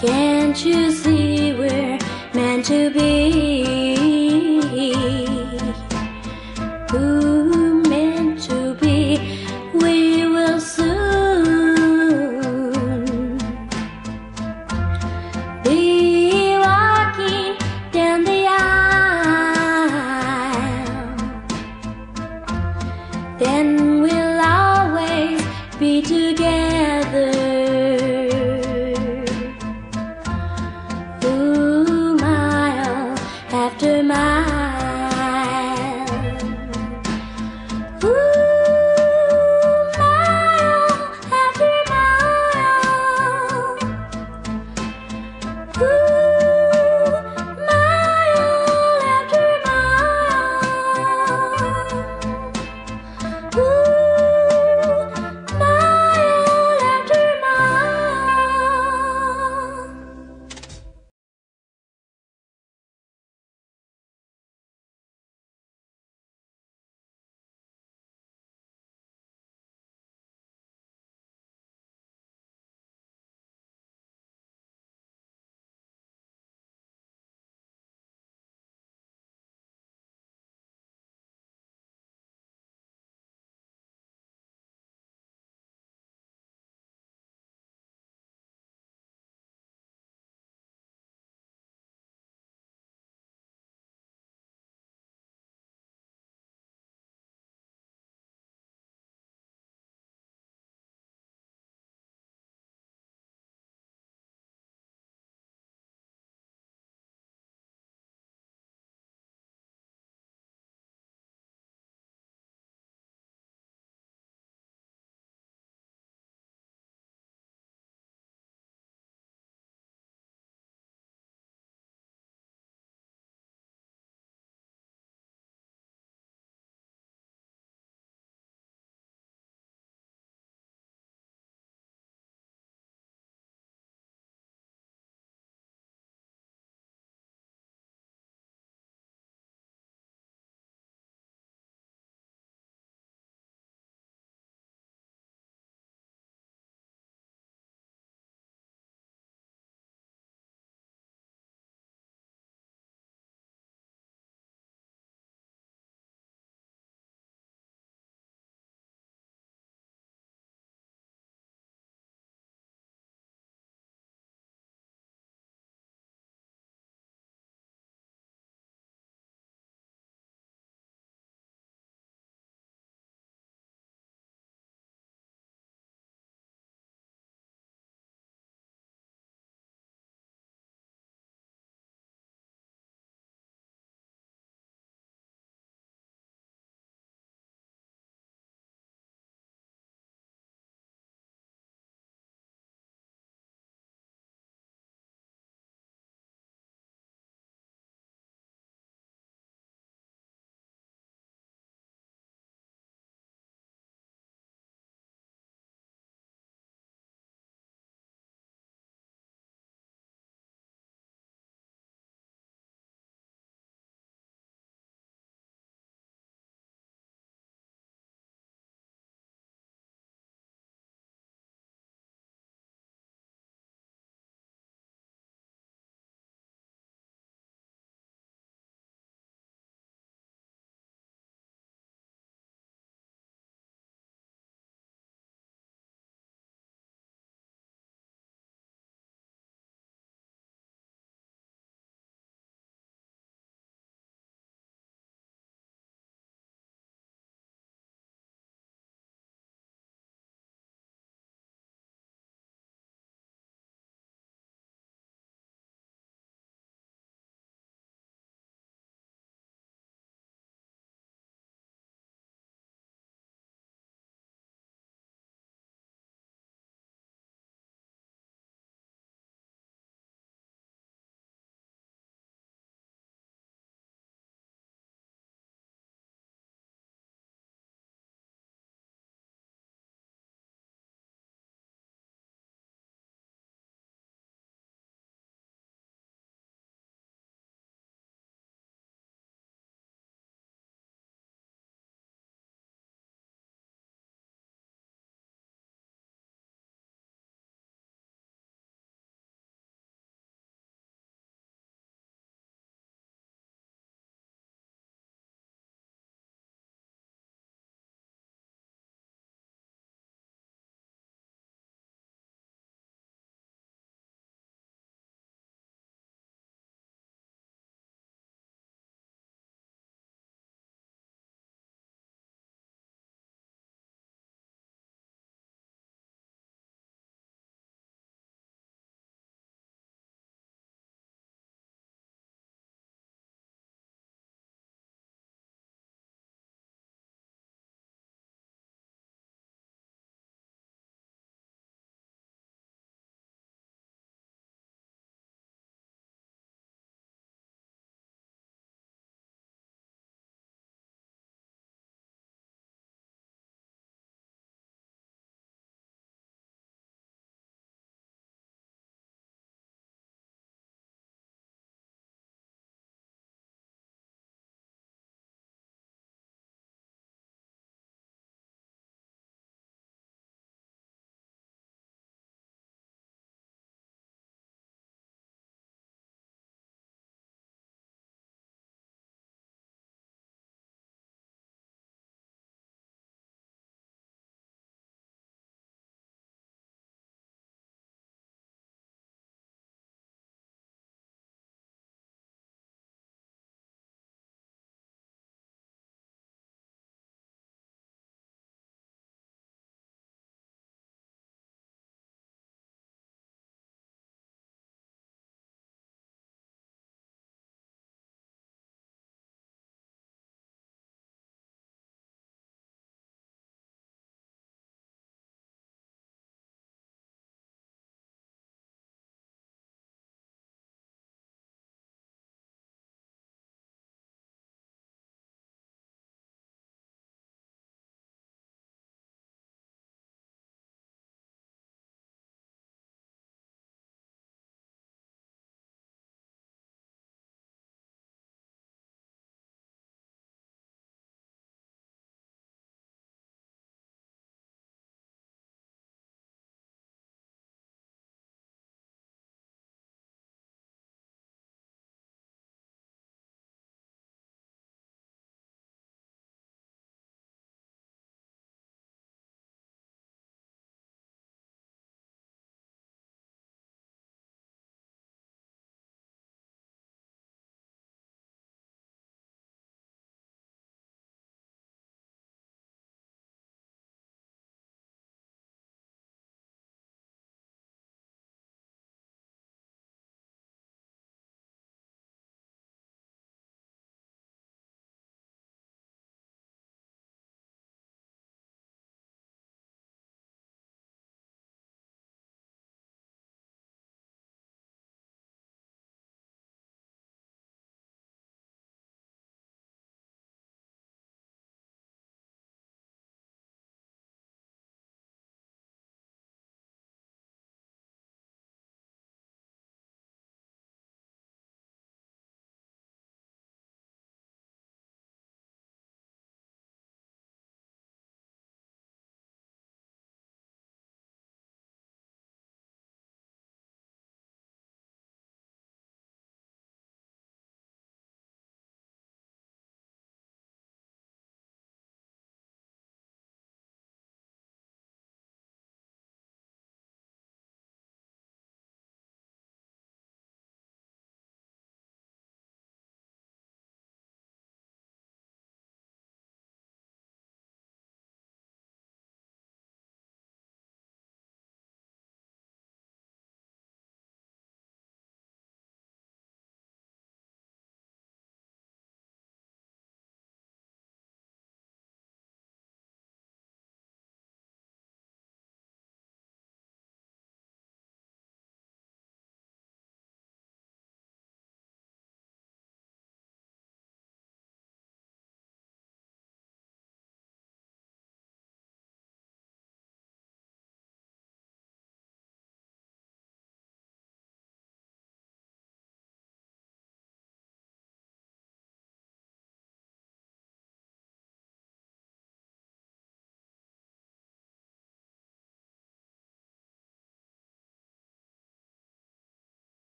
Can't you see we're meant to be?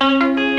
Rolling.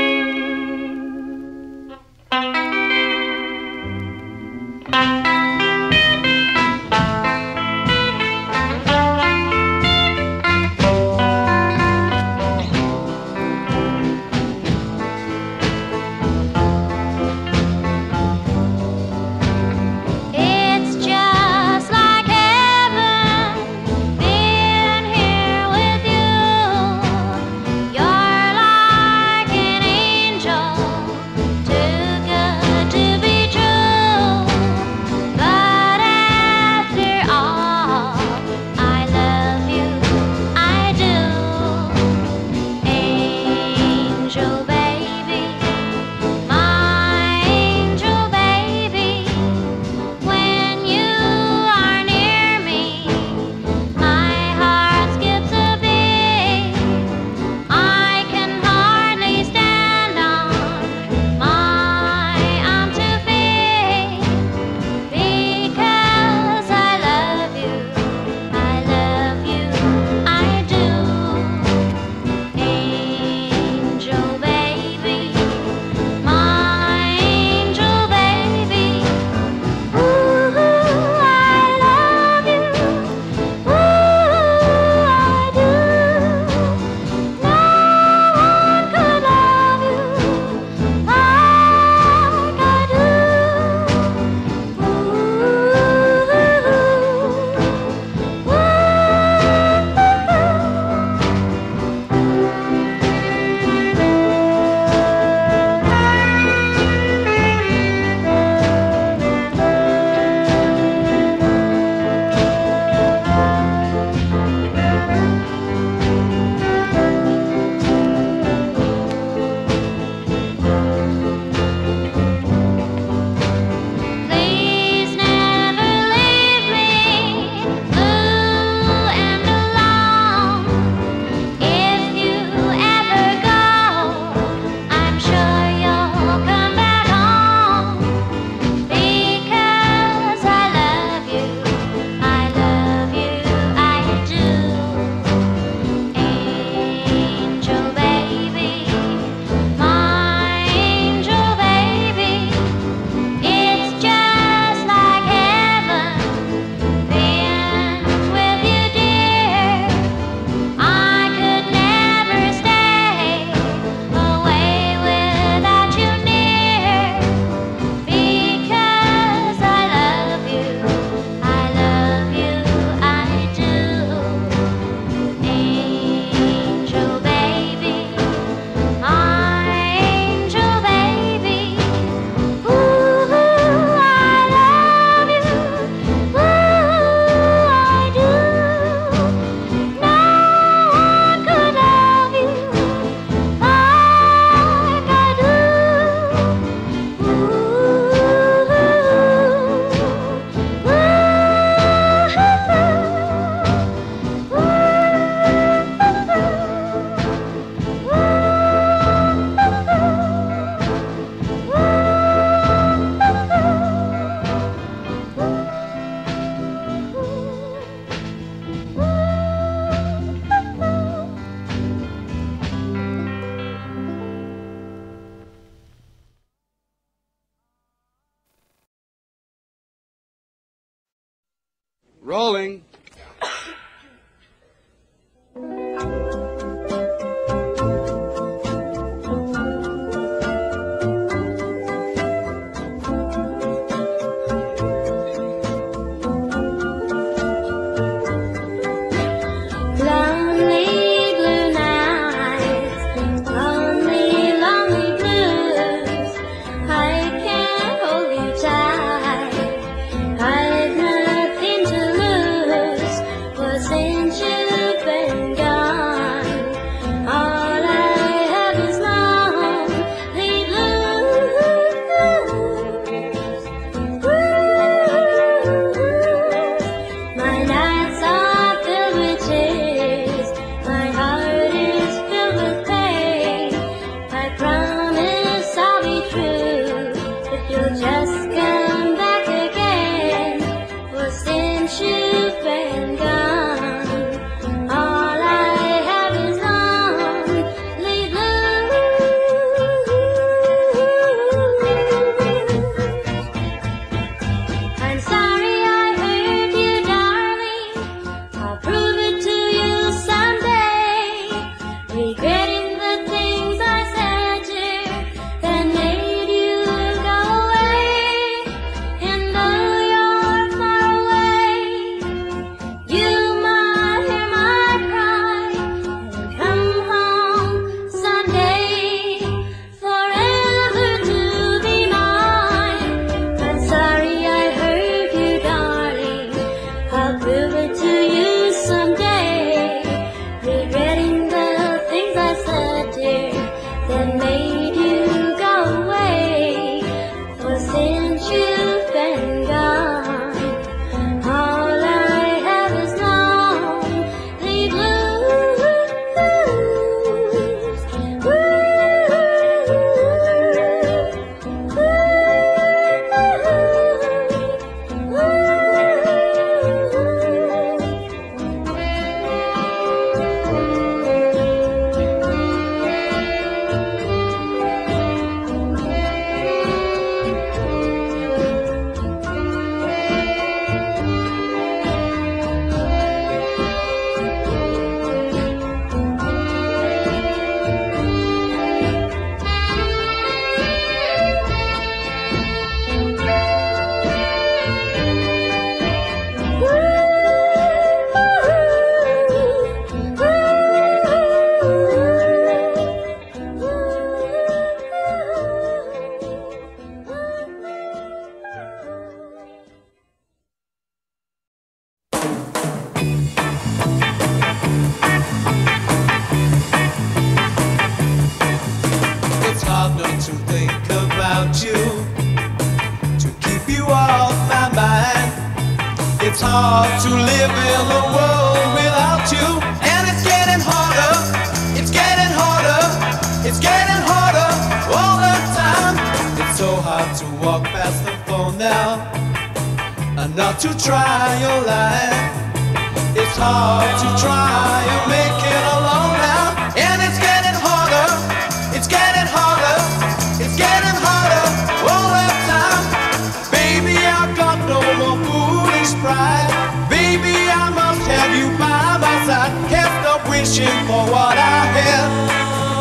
reaching for what I have.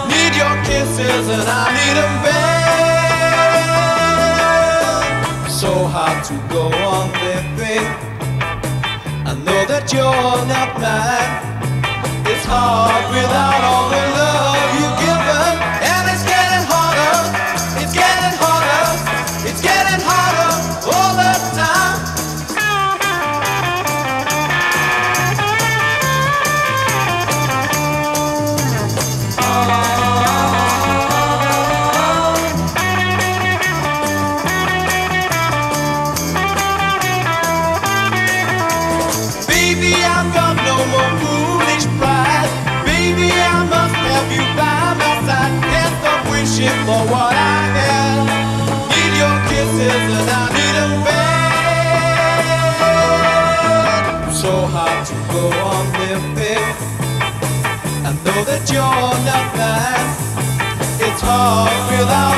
Need your kisses and I need them back. So hard to go on living. I know that you're not mine. It's hard without all the love. scissors, I need a. So hard to go on living, that you're it's hard without.